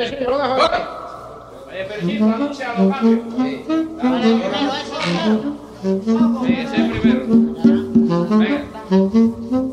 ese es primero. Venga.